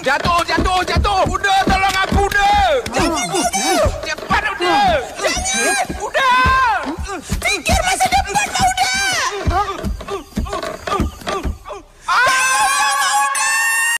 Jatuh, jatuh, jatuh. Kuda, tolong aku, kuda. Cepat, kuda. Jangan.